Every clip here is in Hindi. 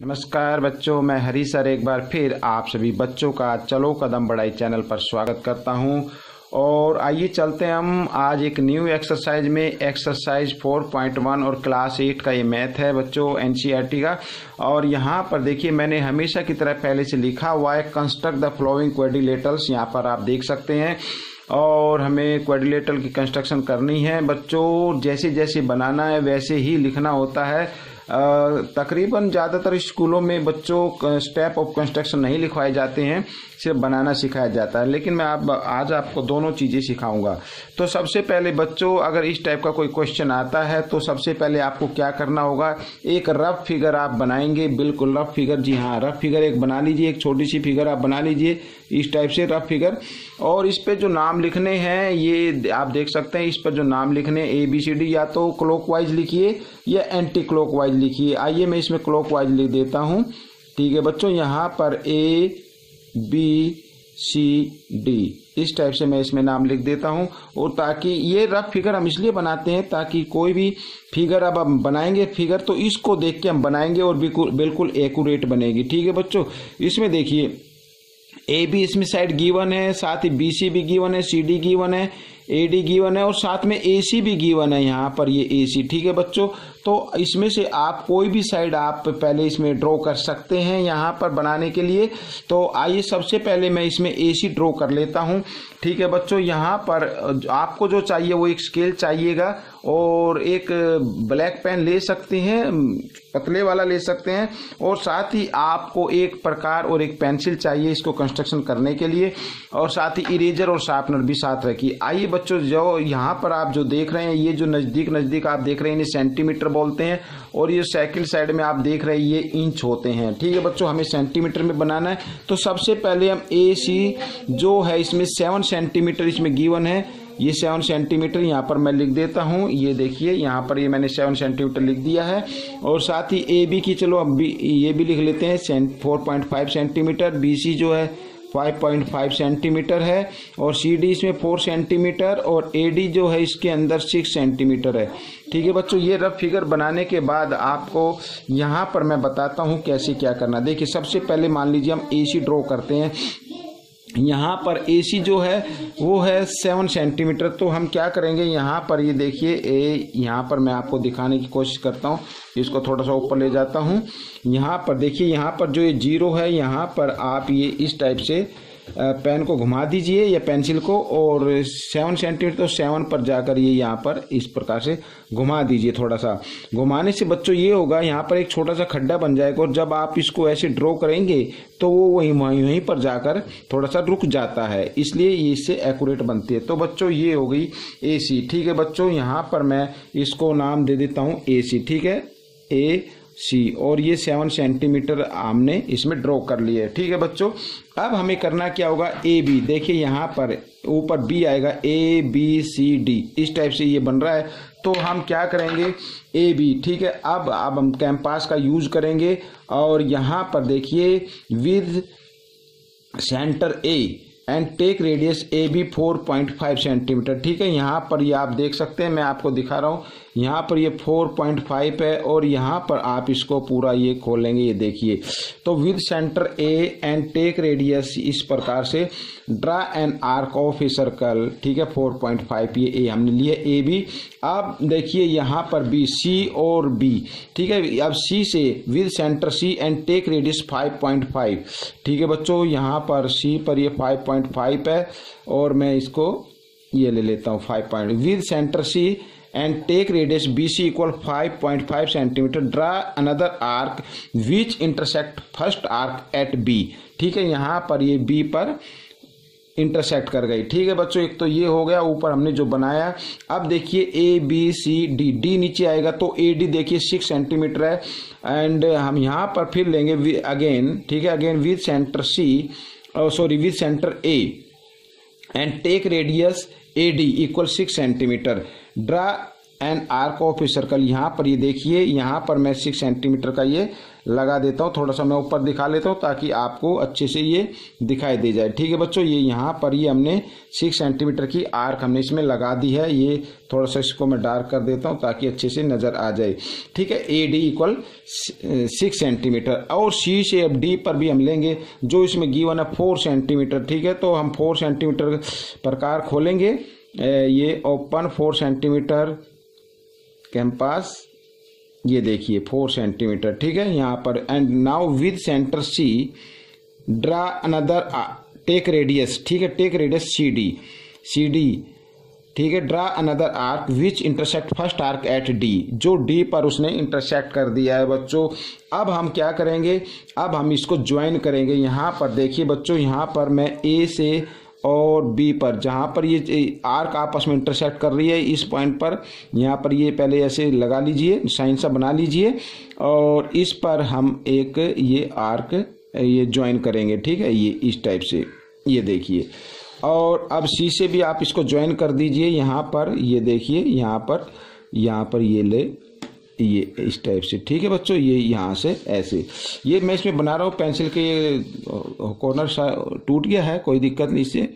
नमस्कार बच्चों, मैं हरी सर एक बार फिर आप सभी बच्चों का चलो कदम बढ़ाई चैनल पर स्वागत करता हूँ। और आइए चलते हैं हम। आज एक न्यू एक्सरसाइज में एक्सरसाइज 4.1 और क्लास 8 का ये मैथ है बच्चों एनसीईआरटी का। और यहाँ पर देखिए, मैंने हमेशा की तरह पहले से लिखा हुआ है कंस्ट्रक्ट द फ्लोइंग क्वेडिलेटर्स यहाँ पर आप देख सकते हैं। और हमें क्वेडिलेटर की कंस्ट्रक्शन करनी है। बच्चों जैसे जैसे बनाना है, वैसे ही लिखना होता है। तकरीबन ज़्यादातर स्कूलों में बच्चों स्टेप ऑफ़ कंस्ट्रक्शन नहीं लिखवाए जाते हैं। सिर्फ़ बनाना सिखाया जाता है। लेकिन मैं आप, आज आपको दोनों चीज़ें सिखाऊँगा। तो सबसे पहले बच्चों, अगर इस टाइप का कोई क्वेश्चन आता है तो सबसे पहले आपको क्या करना होगा? एक रफ फिगर आप बनाएँगे, बिल्कुल रफ फिगर जी हाँ रफ फिगर एक बना लीजिए, एक छोटी सी फिगर आप बना लीजिए, इस टाइप से रफ फिगर और इस पर जो नाम लिखने हैं, ये आप देख सकते हैं, इस पर जो नाम लिखने ए बी सी डी या तो क्लॉकवाइज लिखिए, या एंटी क्लॉकवाइज लिखिए। आइए मैं इसमें क्लॉकवाइज लिख देता हूँ। ठीक है, बच्चों, यहाँ पर ए बी सी डी इस टाइप से मैं इसमें नाम लिख देता हूँ और ताकि ये रफ फिगर हम इसलिए बनाते हैं ताकि कोई भी फिगर अब हम बनाएँगे फिगर तो इसको देख के हम बनाएँगे और बिल्कुल एक्यूरेट बनेगी। ठीक है बच्चों? इसमें देखिए ए बी इसमें साइड गिवन है, साथ ही बी सी भी गिवन है सी डी गिवन है ए डी गिवन है और साथ में ए सी भी गिवन है यहाँ पर ये ए सी ठीक है बच्चों? तो इसमें से आप कोई भी साइड आप पहले इसमें ड्रॉ कर सकते हैं यहाँ पर बनाने के लिए। तो आइए सबसे पहले मैं इसमें ए सी ड्रॉ कर लेता हूँ। ठीक है बच्चों, यहाँ पर आपको जो चाहिए वो एक स्केल चाहिएगा और एक ब्लैक पेन ले सकते हैं पतले वाला ले सकते हैं और साथ ही आपको एक प्रकार और एक पेंसिल चाहिए इसको कंस्ट्रक्शन करने के लिए और साथ ही इरेजर और शार्पनर भी साथ रखिए। आइए बच्चों, जो यहाँ पर आप जो देख रहे हैं, ये जो नज़दीक नज़दीक आप देख रहे हैं, इन्हें सेंटीमीटर बोलते हैं और ये साइकिल साइड में आप देख रहे हैं, ये इंच होते हैं। ठीक है बच्चों, हमें सेंटीमीटर में बनाना है। तो सबसे पहले हम ए सी जो है, इसमें सेवन सेंटीमीटर इसमें गिवन है। ये सेवन सेंटीमीटर यहाँ पर मैं लिख देता हूँ। ये देखिए, यहाँ पर ये मैंने सेवन सेंटीमीटर लिख दिया है। और साथ ही ए बी की, चलो, अब ये भी लिख लेते हैं four point five centimetre B C जो है 5.5 सेंटीमीटर है और सी डी इसमें 4 सेंटीमीटर और ए डी जो है इसके अंदर 6 सेंटीमीटर है। ठीक है बच्चों, ये रफ फिगर बनाने के बाद आपको यहाँ पर मैं बताता हूँ कैसे क्या करना देखिए, सबसे पहले मान लीजिए हम ए सी ड्रॉ करते हैं। यहाँ पर ए सी जो है, वो है सेवन सेंटीमीटर तो हम क्या करेंगे, यहाँ पर ये देखिए ए यहाँ पर मैं आपको दिखाने की कोशिश करता हूँ, इसको थोड़ा सा ऊपर ले जाता हूँ। यहाँ पर देखिए, यहाँ पर जो ये ज़ीरो है, यहाँ पर आप ये इस टाइप से पेन को घुमा दीजिए या पेंसिल को और सेवन सेंटीमीटर तो सेवन पर जाकर ये यहाँ पर इस प्रकार से घुमा दीजिए थोड़ा सा। घुमाने से बच्चों ये होगा, यहाँ पर एक छोटा सा खड्डा बन जाएगा और जब आप इसको ऐसे ड्रॉ करेंगे तो वो वहीं वहीं वहीं पर जाकर थोड़ा सा रुक जाता है। इसलिए ये इससे एक्यूरेट बनती है। तो बच्चों, ये हो गई ए सी ठीक है बच्चों, यहाँ पर मैं इसको नाम दे देता हूँ ए सी ठीक है? ए सी और ये सेवन सेंटीमीटर हमने इसमें ड्रॉ कर लिए ठीक है बच्चों? अब हमें करना क्या होगा? ए बी देखिए यहाँ पर, ऊपर बी आएगा। ए बी सी डी इस टाइप से ये बन रहा है। तो हम क्या करेंगे? ए बी ठीक है? अब अब हम कैंपास का यूज़ करेंगे। और यहाँ पर देखिए with centre A and take radius A B four point five centimetre ठीक है, यहाँ पर ये आप देख सकते हैं, मैं आपको दिखा रहा हूँ। यहाँ पर ये फोर पॉइंट फाइव है और यहाँ पर आप इसको पूरा ये खोलेंगे, ये देखिए। तो with centre A and take radius इस प्रकार से draw an arc of a circle ठीक है फोर पॉइंट फाइव ये ए हमने लिए ए बी अब देखिए यहाँ पर बी सी और बी ठीक है। अब सी से with centre C and take radius five point five ठीक है बच्चों, यहाँ पर सी पर ये फाइव पॉइंट फाइव है, और मैं इसको ये ले लेता हूँ five point with centre C and take radius BC equal 5.5 centimeter, draw another arc which intersect first arc at B. ठीक है, यहाँ पर ये B पर इंटरसेक्ट कर गई। ठीक है बच्चों, एक तो ये हो गया, ऊपर हमने जो बनाया, अब देखिए A B C D D नीचे आएगा तो ए डी देखिए सिक्स सेंटीमीटर है एंड हम यहाँ पर फिर लेंगे अगेन ठीक है again with centre C sorry with centre A and take radius A D equal six centimetre draw an arc of a circle यहाँ पर ये देखिए, यहाँ पर मैं सिक्स सेंटीमीटर का ये लगा देता हूँ, थोड़ा सा मैं ऊपर दिखा लेता हूँ ताकि आपको अच्छे से ये दिखाई दे जाए। ठीक है बच्चों, ये यहाँ पर ये हमने सिक्स सेंटीमीटर की आर्क हमने इसमें लगा दी है। ये थोड़ा सा इसको मैं डार्क कर देता हूँ ताकि अच्छे से नज़र आ जाए। ठीक है A D equal six centimetre और सी से अब डी पर भी हम लेंगे, जो इसमें गिवन है फोर सेंटीमीटर ठीक है तो हम फोर सेंटीमीटर प्रकार खोलेंगे। ये ओपन फोर सेंटीमीटर कैंपास ये देखिए फोर सेंटीमीटर ठीक है? यहाँ पर and now with centre C draw another take radius ठीक है? Take radius C D C D ठीक है? Draw another arc which intersect first arc at D जो डी पर उसने इंटरसेक्ट कर दिया है बच्चों। अब हम क्या करेंगे? अब हम इसको ज्वाइन करेंगे। यहाँ पर देखिए बच्चों, यहाँ पर मैं ए से और बी पर, जहाँ पर ये आर्क आपस में इंटरसेक्ट कर रही है, इस पॉइंट पर, यहाँ पर ये पहले ऐसे लगा लीजिए साइन सा बना लीजिए, और इस पर हम एक ये आर्क ये ज्वाइन करेंगे, ठीक है, ये इस टाइप से, ये देखिए। और अब सी से भी आप इसको ज्वाइन कर दीजिए, यहाँ पर, ये देखिए, यहाँ पर यहाँ पर ये ले ये, इस टाइप से। ठीक है बच्चों? ये यहाँ से, ऐसे। ये मैं इसमें बना रहा हूँ पेंसिल के ये कॉर्नर टूट गया है, कोई दिक्कत नहीं इससे।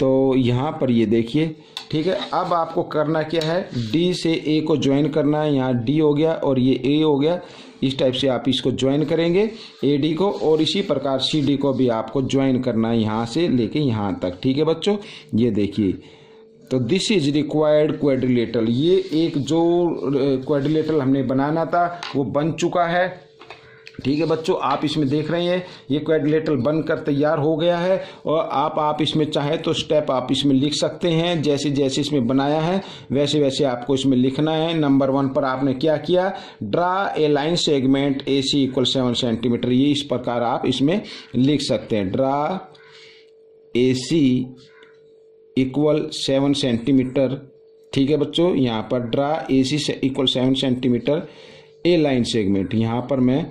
तो यहाँ पर ये देखिए। ठीक है, अब आपको करना क्या है? डी से ए को ज्वाइन करना है, यहाँ डी हो गया और ये ए हो गया। इस टाइप से आप इसको ज्वाइन करेंगे ए डी को, और इसी प्रकार सी डी को भी आपको ज्वाइन करना है यहाँ से, लेके यहाँ तक। ठीक है बच्चों? ये देखिए। तो दिस इज़ रिक्वायर्ड क्वाड्रिलेटरल ये एक जो क्वाड्रिलेटरल हमने बनाना था, वो बन चुका है। ठीक है बच्चों, आप इसमें देख रहे हैं, ये क्वाड्रिलेटरल बनकर तैयार हो गया है, और आप आप इसमें चाहे तो स्टेप आप इसमें लिख सकते हैं, जैसे जैसे इसमें बनाया है, वैसे वैसे आपको इसमें लिखना है। नंबर वन पर आपने क्या किया? Draw a line segment A C equal seven centimetre ये इस प्रकार आप इसमें लिख सकते हैं। Draw A C equal seven centimetre ठीक है बच्चों, यहाँ पर ड्रा ए सी से equal seven centimetre a line segment यहाँ पर मैं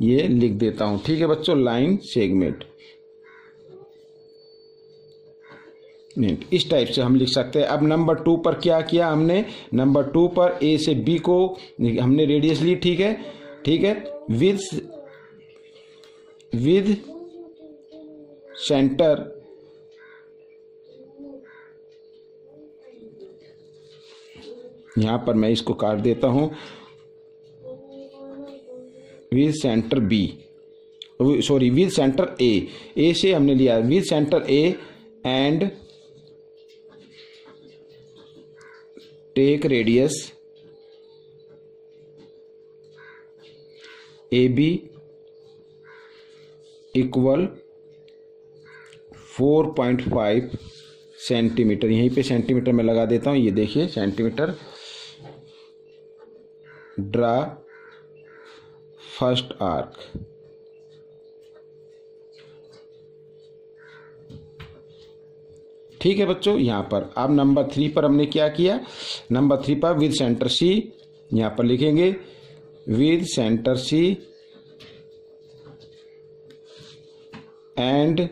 ये लिख देता हूँ। ठीक है बच्चों लाइन सेगमेंट इस टाइप से हम लिख सकते हैं। अब नंबर टू पर क्या किया हमने? नंबर टू पर ए से बी को हमने रेडियस ली, ठीक है? ठीक है? विद विद सेंटर यहाँ पर मैं इसको काट देता हूँ। With centre B sorry with centre A A से हमने लिया। With centre A and take radius A B equal four point five centimetre, यहीं पे सेंटीमीटर में लगा देता हूँ, ये देखिए, सेंटीमीटर। Draw first arc. ठीक है बच्चों, यहाँ पर। अब नंबर थ्री पर हमने क्या किया? नंबर थ्री पर विद सेंटर सी, यहाँ पर लिखेंगे, with centre C and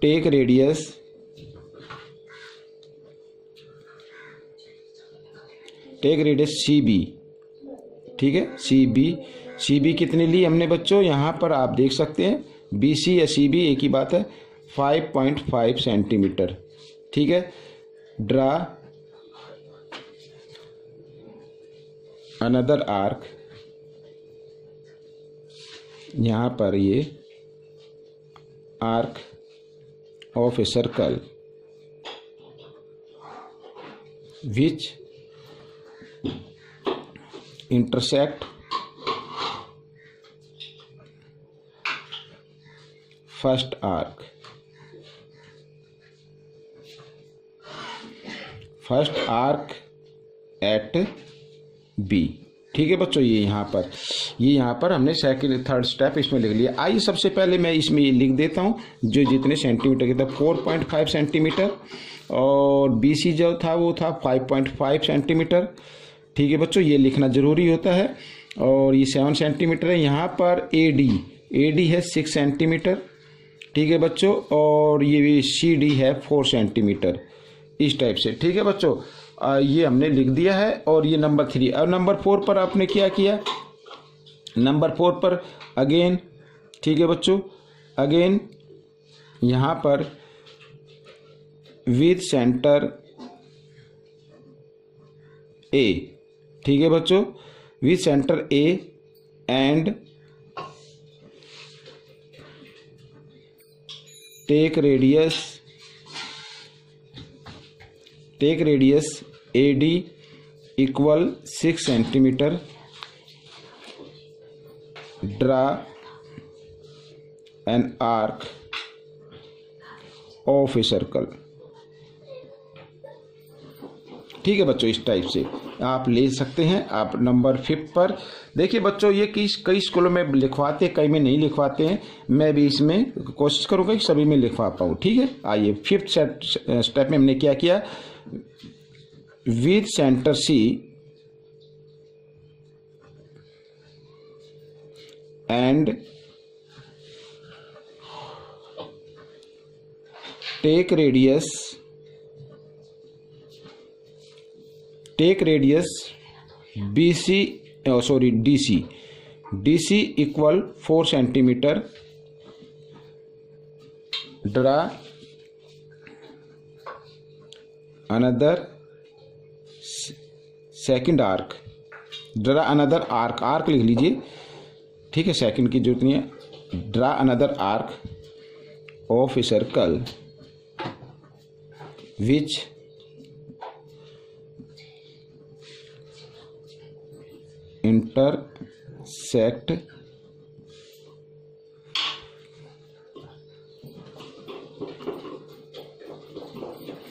take radius take red radius C B ठीक है? सी बी सी बी कितने ली हमने बच्चों? यहाँ पर आप देख सकते हैं। बी सी या सी बी एक ही बात है। फाइव पॉइंट फाइव सेंटीमीटर ठीक है? ड्रा अनदर आर्क यहाँ पर ये arc of a circle which intersect, first arc. First arc at B ठीक है बच्चों, ये यहाँ पर, ये यहाँ पर हमने सेकंड थर्ड स्टेप इसमें लिख लिया। आइए सबसे पहले मैं इसमें ये लिख देता हूँ, जो जितने सेंटीमीटर के थे फोर पॉइंट फाइव सेंटीमीटर और बी सी जो था, वो था फाइव पॉइंट फाइव सेंटीमीटर ठीक है बच्चों, ये लिखना ज़रूरी होता है। और ये सेवन सेंटीमीटर है, यहाँ पर ए डी ए डी है सिक्स सेंटीमीटर ठीक है बच्चों, और ये भी सी डी है फोर सेंटीमीटर इस टाइप से। ठीक है बच्चों ये हमने लिख दिया है, और ये नंबर थ्री और नंबर फोर पर आपने क्या किया? नंबर फोर पर अगेन ठीक है बच्चों अगेन यहाँ पर विथ सेंटर ए ठीक है बच्चों? With centre A and take radius take radius A D equal six centimetre draw an arc of a circle ठीक है बच्चों, इस टाइप से। आप ले सकते हैं। आप नंबर फिफ्थ पर। देखिए बच्चों, ये किस, कई स्कूलों में लिखवाते हैं, कई में नहीं लिखवाते हैं। मैं भी इसमें कोशिश करूँगा कि सभी में लिखवा पाऊँ, ठीक है? आइए, फिफ्थ स्टेप में हमने क्या किया? With centre C, and take radius take radius B C sorry D C D C equal four centimetre draw another second arc draw another arc arc लिख लीजिए। ठीक है सेकेंड की ज़रूरत नहीं है। Draw another arc of a circle which intersect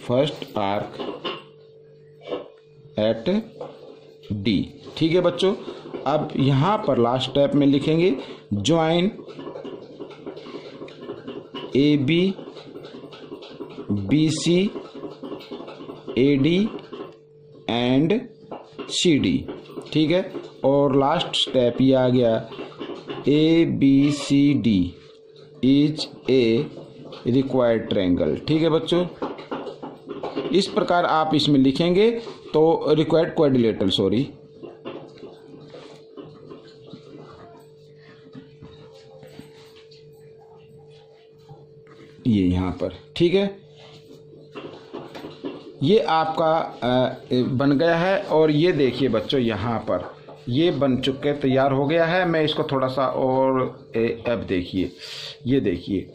first arc at D. ठीक है बच्चों, अब यहाँ पर लास्ट स्टेप में लिखेंगे join A B B C A D and C D ठीक है? और लास्ट स्टेप ये आ गया। A B C D is a required triangle ठीक है बच्चों? इस प्रकार आप इसमें लिखेंगे तो रिक्वायर्ड क्वाड्रिलेटरल सॉरी ये यहाँ पर, ठीक है? ये आपका बन गया है और ये देखिए बच्चों यहाँ पर। ये बन चुके, तैयार हो गया है। मैं इसको थोड़ा सा और अब देखिए, ये देखिए।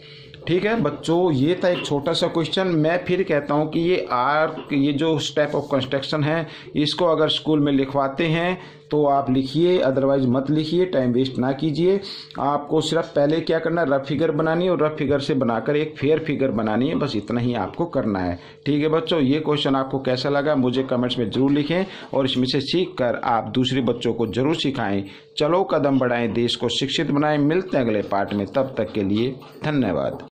ठीक है, बच्चों, ये था एक छोटा सा क्वेश्चन मैं फिर कहता हूँ कि ये आर्क, ये जो स्टेप ऑफ़ कंस्ट्रक्शन है, इसको अगर स्कूल में लिखवाते हैं तो आप लिखिए अदरवाइज़ मत लिखिए टाइम वेस्ट ना कीजिए। आपको सिर्फ़ पहले क्या करना रफ फिगर बनानी है और रफ फिगर से बनाकर एक फेयर फिगर बनानी है, बस इतना ही आपको करना है। ठीक है बच्चों, ये क्वेश्चन आपको कैसा लगा, मुझे कमेंट्स में ज़रूर लिखें और इसमें से सीख कर आप दूसरे बच्चों को ज़रूर सिखाएँ। चलो कदम बढ़ाएँ, देश को शिक्षित बनाएँ। मिलते हैं अगले पार्ट में, तब तक के लिए धन्यवाद।